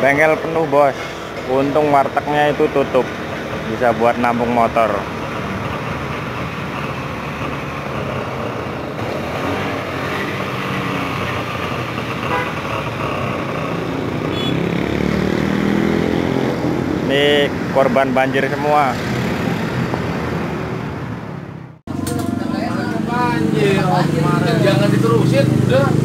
Bengkel penuh bos. Untung wartegnya itu tutup. Bisa buat nampung motor. Ini korban banjir semua. banjir oh, jangan diterusin udah